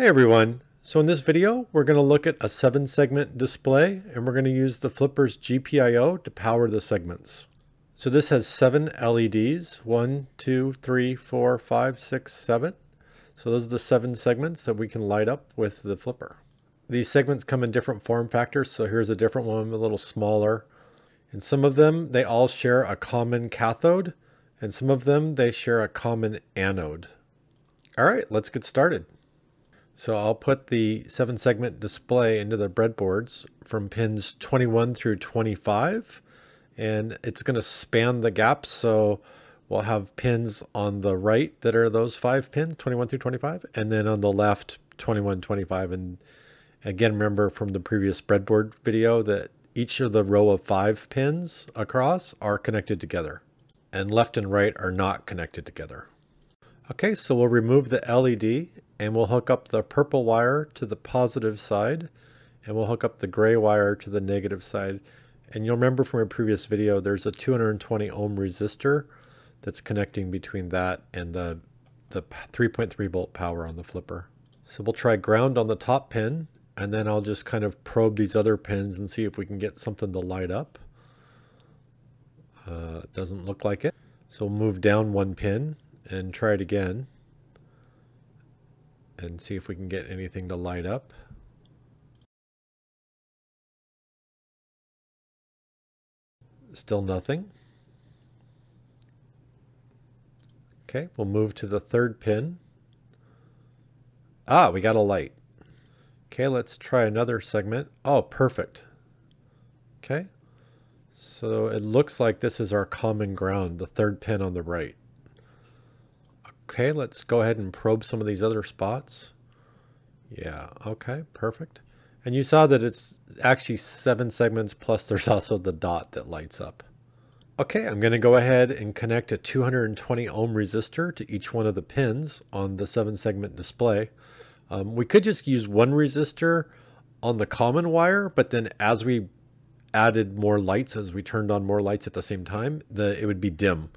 Hey everyone! So in this video, we're going to look at a seven segment display and we're going to use the Flipper's GPIO to power the segments. So this has seven LEDs, one, two, three, four, five, six, seven. So those are the seven segments that we can light up with the Flipper. These segments come in different form factors. So here's a different one, a little smaller. And some of them, they all share a common cathode and some of them, they share a common anode. All right, let's get started. So I'll put the seven segment display into the breadboards from pins 21 through 25 and it's going to span the gaps so we'll have pins on the right that are those five pins 21 through 25 and then on the left 21 25 and again remember from the previous breadboard video that each of the row of five pins across are connected together and left and right are not connected together. Okay, so we'll remove the LED and we'll hook up the purple wire to the positive side and we'll hook up the gray wire to the negative side. And you'll remember from a previous video, there's a 220 ohm resistor that's connecting between that and the, the 3.3 volt power on the flipper. So we'll try ground on the top pin and then I'll just kind of probe these other pins and see if we can get something to light up. Uh, doesn't look like it. So we'll move down one pin and try it again and see if we can get anything to light up. Still nothing. Okay, we'll move to the third pin. Ah, we got a light. Okay, let's try another segment. Oh, perfect. Okay, so it looks like this is our common ground, the third pin on the right. Okay, let's go ahead and probe some of these other spots. Yeah, okay, perfect. And you saw that it's actually seven segments plus there's also the dot that lights up. Okay, I'm going to go ahead and connect a 220 ohm resistor to each one of the pins on the seven segment display. Um, we could just use one resistor on the common wire, but then as we added more lights, as we turned on more lights at the same time, the it would be dim.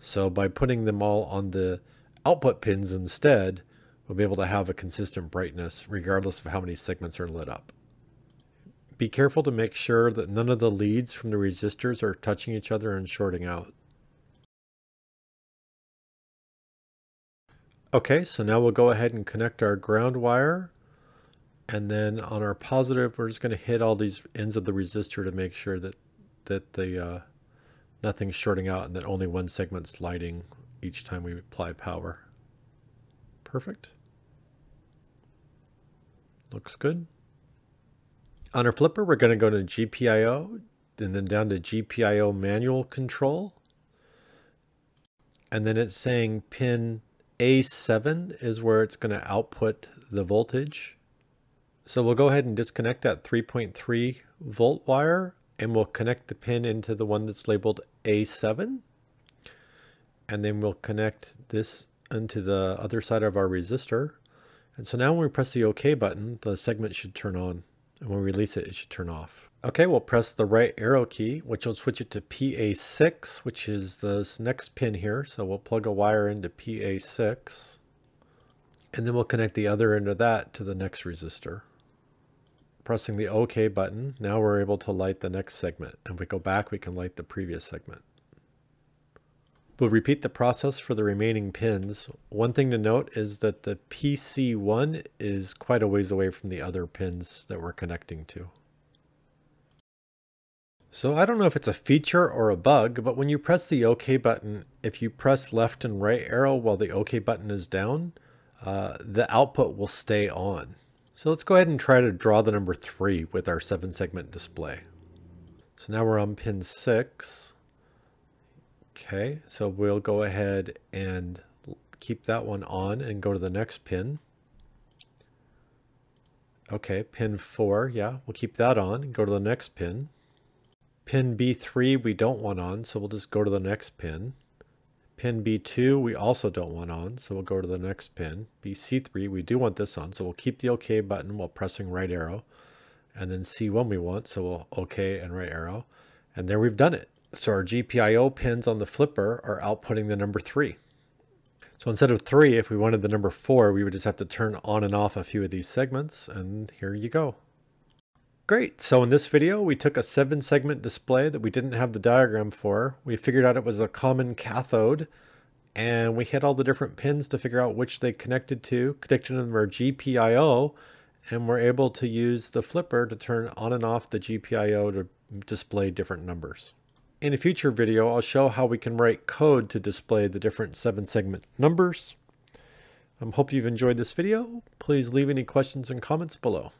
So by putting them all on the output pins instead, we'll be able to have a consistent brightness regardless of how many segments are lit up. Be careful to make sure that none of the leads from the resistors are touching each other and shorting out. Okay, so now we'll go ahead and connect our ground wire. And then on our positive, we're just going to hit all these ends of the resistor to make sure that, that the uh, nothing's shorting out and that only one segment's lighting each time we apply power. Perfect. Looks good. On our flipper, we're going to go to GPIO and then down to GPIO manual control. And then it's saying pin A7 is where it's going to output the voltage. So we'll go ahead and disconnect that 3.3 volt wire and we'll connect the pin into the one that's labeled A7 and then we'll connect this into the other side of our resistor. And so now when we press the OK button, the segment should turn on. And when we release it, it should turn off. Okay, we'll press the right arrow key, which will switch it to PA6, which is this next pin here. So we'll plug a wire into PA6. And then we'll connect the other end of that to the next resistor. Pressing the OK button, now we're able to light the next segment. And if we go back, we can light the previous segment. We'll repeat the process for the remaining pins. One thing to note is that the PC1 is quite a ways away from the other pins that we're connecting to. So I don't know if it's a feature or a bug, but when you press the OK button, if you press left and right arrow while the OK button is down, uh, the output will stay on. So let's go ahead and try to draw the number 3 with our 7 segment display. So now we're on pin 6. Okay, so we'll go ahead and keep that one on and go to the next pin. Okay, pin 4, yeah, we'll keep that on and go to the next pin. Pin B3 we don't want on, so we'll just go to the next pin. Pin B2 we also don't want on, so we'll go to the next pin. PC3 we do want this on, so we'll keep the OK button while pressing right arrow. And then C1 we want, so we'll OK and right arrow. And there we've done it. So our GPIO pins on the flipper are outputting the number three. So instead of three, if we wanted the number four, we would just have to turn on and off a few of these segments, and here you go. Great, so in this video, we took a seven segment display that we didn't have the diagram for. We figured out it was a common cathode, and we hit all the different pins to figure out which they connected to, connected them to our GPIO, and we're able to use the flipper to turn on and off the GPIO to display different numbers. In a future video, I'll show how we can write code to display the different seven segment numbers. I hope you've enjoyed this video. Please leave any questions and comments below.